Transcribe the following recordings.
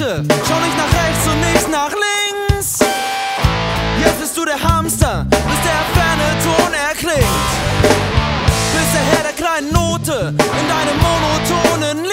Bitte, schau nicht nach rechts und nicht nach links. Jetzt bist du der Hamster, bis der ferne Ton erklingt. Bist der Herr der kleinen Note in deinem monotonen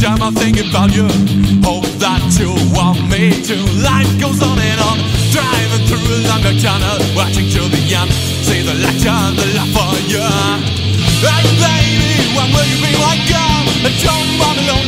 time I'm thinking about you. Hope that you want me to. Life goes on and on. Driving through a long tunnel Watching to the end. See the light on the light for you Hey baby, when will you be my girl? I don't want alone